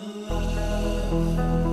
love.